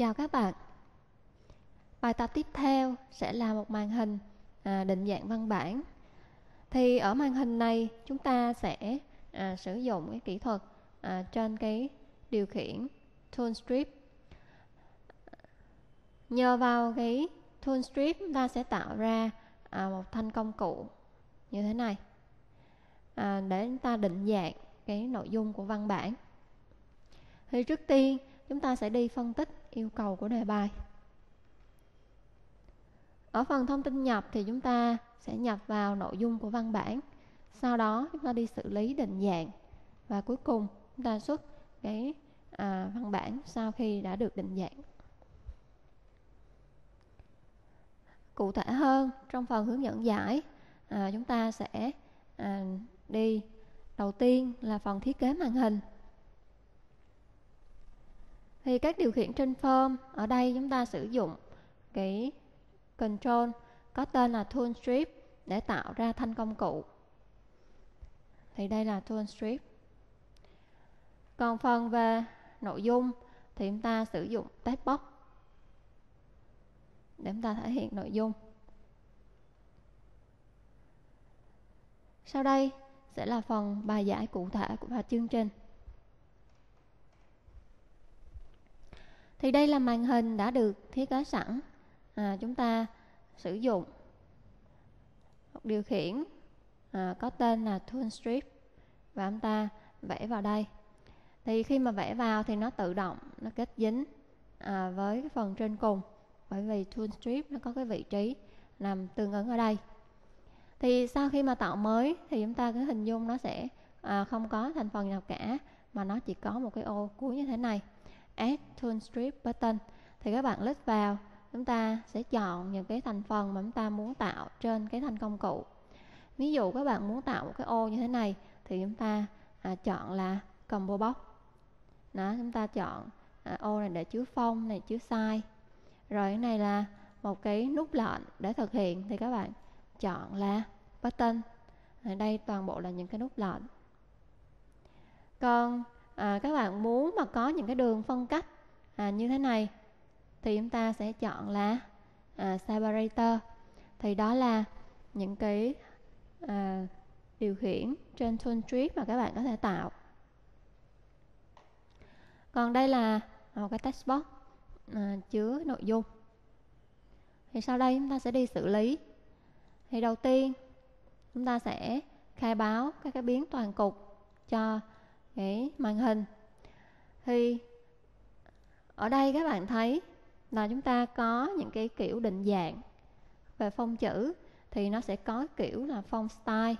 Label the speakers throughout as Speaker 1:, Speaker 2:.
Speaker 1: Chào các bạn. Bài tập tiếp theo sẽ là một màn hình à, định dạng văn bản. Thì ở màn hình này chúng ta sẽ à, sử dụng cái kỹ thuật à, trên cái điều khiển Tool Strip. Nhờ vào cái Tool Strip chúng ta sẽ tạo ra à, một thanh công cụ như thế này. À, Để chúng ta định dạng cái nội dung của văn bản. Thì trước tiên chúng ta sẽ đi phân tích yêu cầu của đề bài. Ở phần thông tin nhập thì chúng ta sẽ nhập vào nội dung của văn bản. Sau đó chúng ta đi xử lý định dạng. Và cuối cùng chúng ta xuất cái à, văn bản sau khi đã được định dạng. Cụ thể hơn trong phần hướng dẫn giải à, chúng ta sẽ à, đi. Đầu tiên là phần thiết kế màn hình thì các điều khiển trên form, ở đây chúng ta sử dụng cái control, có tên là tool strip để tạo ra thanh công cụ. Thì đây là tool strip. Còn phần về nội dung thì chúng ta sử dụng text box để chúng ta thể hiện nội dung. Sau đây sẽ là phần bài giải cụ thể của chương trình. Thì đây là màn hình đã được thiết kế sẵn. À, chúng ta sử dụng một điều khiển à, có tên là tool strip và chúng ta vẽ vào đây. Thì khi mà vẽ vào thì nó tự động nó kết dính à, với cái phần trên cùng bởi vì tool strip nó có cái vị trí nằm tương ứng ở đây. Thì sau khi mà tạo mới thì chúng ta cứ hình dung nó sẽ à, không có thành phần nào cả mà nó chỉ có một cái ô cuối như thế này. Add Tool Strip Button thì các bạn click vào chúng ta sẽ chọn những cái thành phần mà chúng ta muốn tạo trên cái thanh công cụ. Ví dụ các bạn muốn tạo một cái ô như thế này thì chúng ta à, chọn là combo box. Đó chúng ta chọn à, ô này để chứa phông này chứa size rồi cái này là một cái nút lệnh để thực hiện thì các bạn chọn là button. Ở đây toàn bộ là những cái nút lệnh. Còn à, các bạn muốn mà có những cái đường phân cách à, như thế này thì chúng ta sẽ chọn là à, separator thì đó là những cái à, điều khiển trên tool tree mà các bạn có thể tạo. Còn đây là một cái text box à, chứa nội dung. Thì sau đây chúng ta sẽ đi xử lý. Thì đầu tiên chúng ta sẽ khai báo các cái biến toàn cục cho cái màn hình. Thì, ở đây các bạn thấy là chúng ta có những cái kiểu định dạng về phông chữ, thì nó sẽ có kiểu là phông style.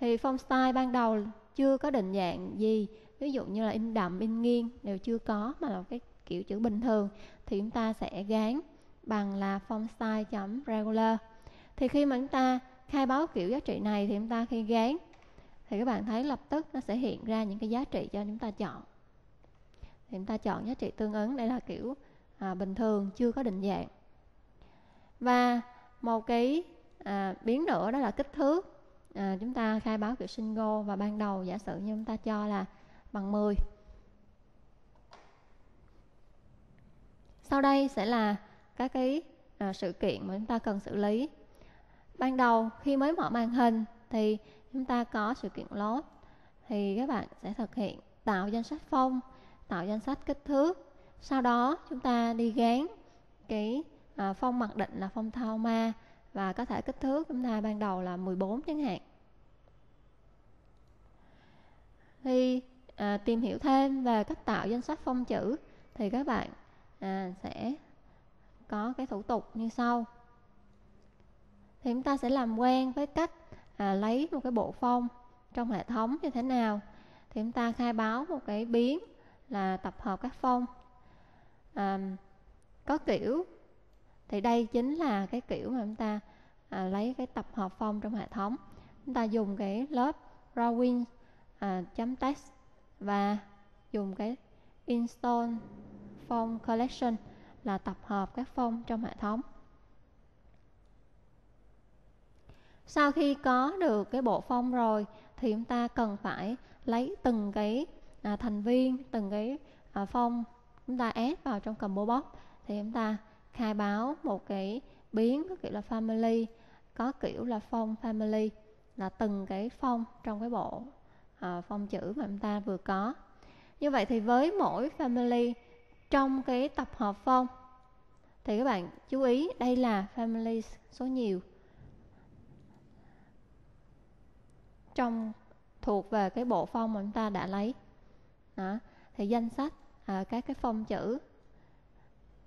Speaker 1: Thì phông style ban đầu chưa có định dạng gì, ví dụ như là in đậm, in nghiêng đều chưa có mà là cái kiểu chữ bình thường, thì chúng ta sẽ gán bằng là font style chấm regular. Thì khi mà chúng ta khai báo kiểu giá trị này thì chúng ta khi gán thì các bạn thấy lập tức nó sẽ hiện ra những cái giá trị cho chúng ta chọn. Thì chúng ta chọn giá trị tương ứng đây là kiểu à, bình thường chưa có định dạng. Và một cái à, biến nữa đó là kích thước. À, chúng ta khai báo kiểu single và ban đầu giả sử như chúng ta cho là bằng 10 sau đây sẽ là các cái à, sự kiện mà chúng ta cần xử lý. Ban đầu khi mới mở màn hình thì chúng ta có sự kiện load thì các bạn sẽ thực hiện tạo danh sách phong tạo danh sách kích thước. Sau đó chúng ta đi gán cái à, phong mặc định là phong thao ma và có thể kích thước chúng ta ban đầu là 14 chẳng hạn. Khi à, tìm hiểu thêm về cách tạo danh sách phong chữ thì các bạn à, sẽ có cái thủ tục như sau. Thì chúng ta sẽ làm quen với cách à, lấy một cái bộ phong trong hệ thống như thế nào thì chúng ta khai báo một cái biến là tập hợp các phong à, có kiểu thì đây chính là cái kiểu mà chúng ta à, lấy cái tập hợp phong trong hệ thống. Chúng ta dùng cái lớp drawing à, chấm text và dùng cái install form collection là tập hợp các phong trong hệ thống. Sau khi có được cái bộ phong rồi thì chúng ta cần phải lấy từng cái à, thành viên từng cái à, phong chúng ta add vào trong combo box. Thì chúng ta khai báo một cái biến có kiểu là family có kiểu là phong family là từng cái phong trong cái bộ à, phong chữ mà chúng ta vừa có. Như vậy thì với mỗi family trong cái tập hợp phong thì các bạn chú ý đây là family số nhiều. Trong thuộc về cái bộ phong mà chúng ta đã lấy. Đó. thì danh sách à, các cái phong chữ.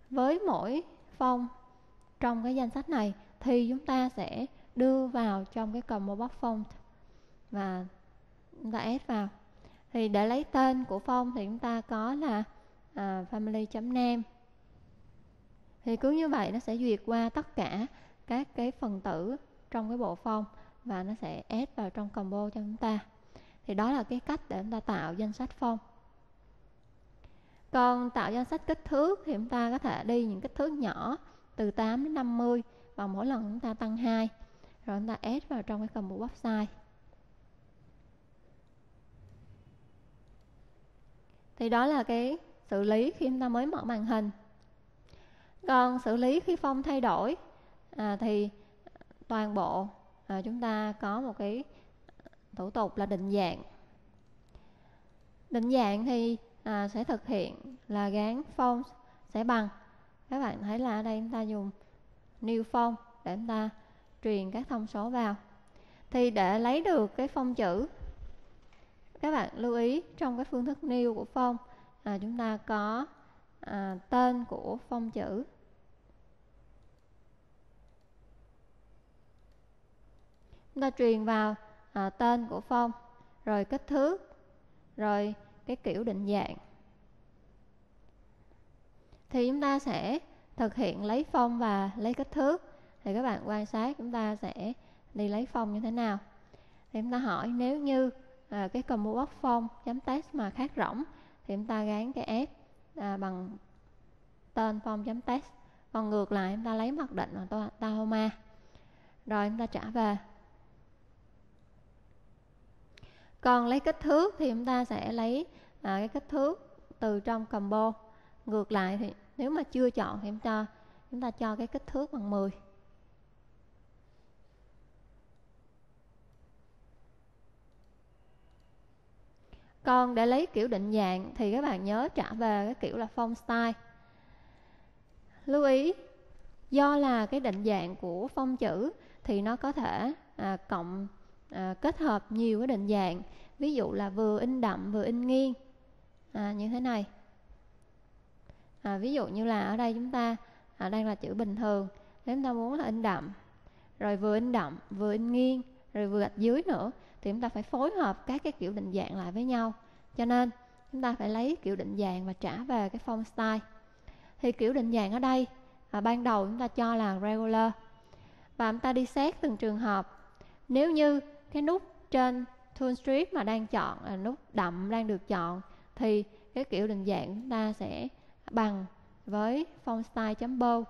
Speaker 1: Với mỗi phong trong cái danh sách này thì chúng ta sẽ đưa vào trong cái combo box font và chúng ta add vào. Thì để lấy tên của phong thì chúng ta có là à, family.name thì cứ như vậy nó sẽ duyệt qua tất cả các cái phần tử trong cái bộ phong và nó sẽ add vào trong combo cho chúng ta. Thì đó là cái cách để chúng ta tạo danh sách phong còn tạo danh sách kích thước thì chúng ta có thể đi những kích thước nhỏ từ 8 đến 50 và mỗi lần chúng ta tăng 2 rồi chúng ta add vào trong cái combo box size. Thì đó là cái xử lý khi chúng ta mới mở màn hình. Còn xử lý khi phong thay đổi à, thì toàn bộ à, chúng ta có một cái thủ tục là định dạng. Định dạng thì à, sẽ thực hiện là gán phong sẽ bằng. Các bạn thấy là ở đây chúng ta dùng new phong để chúng ta truyền các thông số vào. Thì để lấy được cái phong chữ các bạn lưu ý trong cái phương thức new của phong à, chúng ta có à, tên của phong chữ. Chúng ta truyền vào à, tên của phong rồi kích thước rồi cái kiểu định dạng. Thì chúng ta sẽ thực hiện lấy phong và lấy kích thước. Thì các bạn quan sát chúng ta sẽ đi lấy phong như thế nào. Thì chúng ta hỏi nếu như à, cái combo box phong chấm test mà khác rỗng thì chúng ta gán cái f à, bằng tên phong chấm test. Còn ngược lại chúng ta lấy mặc định là Tahoma rồi chúng ta trả về. Còn lấy kích thước thì chúng ta sẽ lấy à, cái kích thước từ trong combo. Ngược lại thì nếu mà chưa chọn thì chúng ta chúng ta cho cái kích thước bằng 10 còn để lấy kiểu định dạng thì các bạn nhớ trả về cái kiểu là font style. Lưu ý do là cái định dạng của phong chữ thì nó có thể à, cộng à, kết hợp nhiều cái định dạng ví dụ là vừa in đậm vừa in nghiêng. À, như thế này. À, ví dụ như là ở đây chúng ta à, đang là chữ bình thường. Nếu chúng ta muốn là in đậm rồi vừa in đậm vừa in nghiêng rồi vừa gạch dưới nữa thì chúng ta phải phối hợp các cái kiểu định dạng lại với nhau. Cho nên chúng ta phải lấy kiểu định dạng và trả về cái font style. Thì kiểu định dạng ở đây à, ban đầu chúng ta cho là regular. Và chúng ta đi xét từng trường hợp. Nếu như cái nút trên tool strip mà đang chọn là nút đậm đang được chọn thì cái kiểu định dạng chúng ta sẽ bằng với font style.bold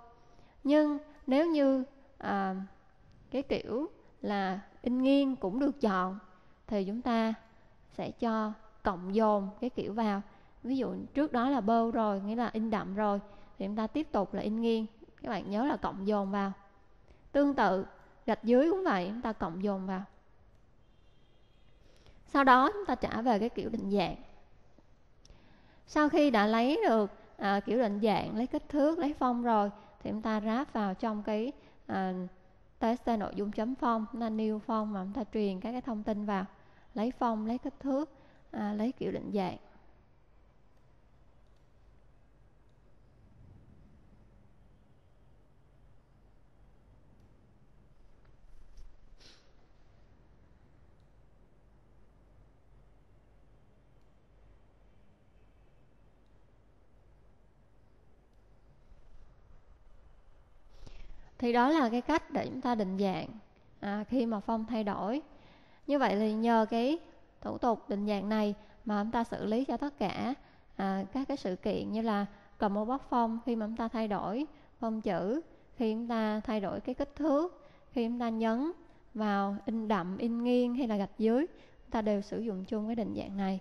Speaker 1: nhưng nếu như à, cái kiểu là in nghiêng cũng được chọn thì chúng ta sẽ cho cộng dồn cái kiểu vào. Ví dụ trước đó là bơ rồi nghĩa là in đậm rồi thì chúng ta tiếp tục là in nghiêng. Các bạn nhớ là cộng dồn vào. Tương tự gạch dưới cũng vậy chúng ta cộng dồn vào sau đó chúng ta trả về cái kiểu định dạng. Sau khi đã lấy được à, kiểu định dạng lấy kích thước lấy phong rồi thì chúng ta ráp vào trong cái à, test nội dung chấm phong. Chúng ta new phong mà chúng ta truyền các cái thông tin vào. Lấy phong lấy kích thước à, lấy kiểu định dạng. Thì đó là cái cách để chúng ta định dạng à, khi mà phong thay đổi. Như vậy thì nhờ cái thủ tục định dạng này mà chúng ta xử lý cho tất cả à, các cái sự kiện như là cầm một bóc phong khi mà chúng ta thay đổi phong chữ khi chúng ta thay đổi cái kích thước khi chúng ta nhấn vào in đậm in nghiêng hay là gạch dưới chúng ta đều sử dụng chung cái định dạng này.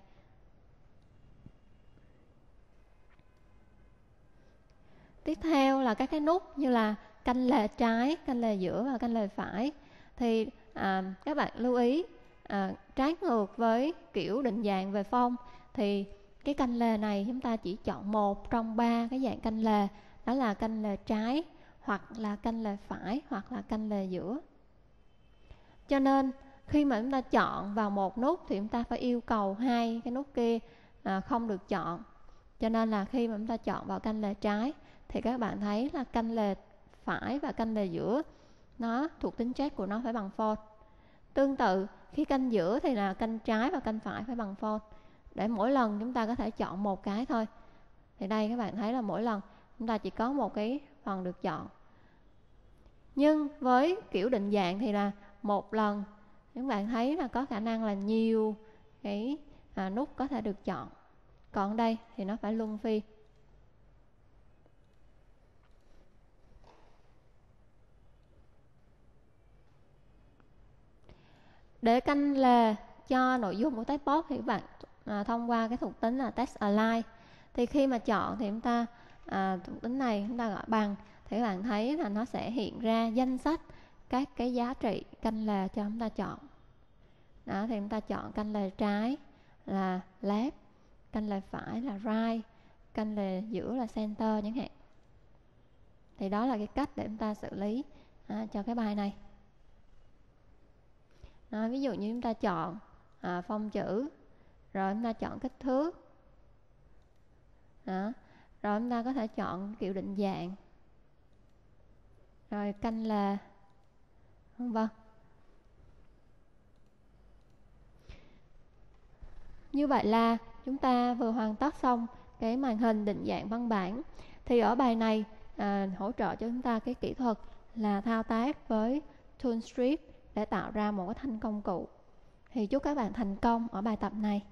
Speaker 1: Tiếp theo là các cái nút như là canh lề trái canh lề giữa và canh lề phải. Thì à, các bạn lưu ý à, trái ngược với kiểu định dạng về phong thì cái canh lề này chúng ta chỉ chọn một trong ba cái dạng canh lề đó là canh lề trái hoặc là canh lề phải hoặc là canh lề giữa. Cho nên khi mà chúng ta chọn vào một nút thì chúng ta phải yêu cầu hai cái nút kia à, không được chọn. Cho nên là khi mà chúng ta chọn vào canh lề trái thì các bạn thấy là canh lề phải và canh lề giữa. Nó thuộc tính chất của nó phải bằng fold tương tự khi canh giữa thì là canh trái và canh phải phải bằng fold để mỗi lần chúng ta có thể chọn một cái thôi. Thì đây các bạn thấy là mỗi lần chúng ta chỉ có một cái phần được chọn. Nhưng với kiểu định dạng thì là một lần các bạn thấy là có khả năng là nhiều cái à, nút có thể được chọn. Còn đây thì nó phải luân phiên để canh lề cho nội dung của test post thì các bạn à, thông qua cái thuộc tính là test align. Thì khi mà chọn thì chúng ta à, thuộc tính này chúng ta gọi bằng. Thì các bạn thấy là nó sẽ hiện ra danh sách các cái giá trị canh lề cho chúng ta chọn. Đó thì chúng ta chọn canh lề trái là left canh lề phải là right canh lề giữa là center chẳng hạn. Thì đó là cái cách để chúng ta xử lý à, cho cái bài này à, ví dụ như chúng ta chọn à, phong chữ rồi chúng ta chọn kích thước. Đó. rồi chúng ta có thể chọn kiểu định dạng. Rồi canh là vâng như vậy là chúng ta vừa hoàn tất xong cái màn hình định dạng văn bản. Thì ở bài này à, hỗ trợ cho chúng ta cái kỹ thuật là thao tác với tool strip để tạo ra một cái thanh công cụ. Thì chúc các bạn thành công ở bài tập này.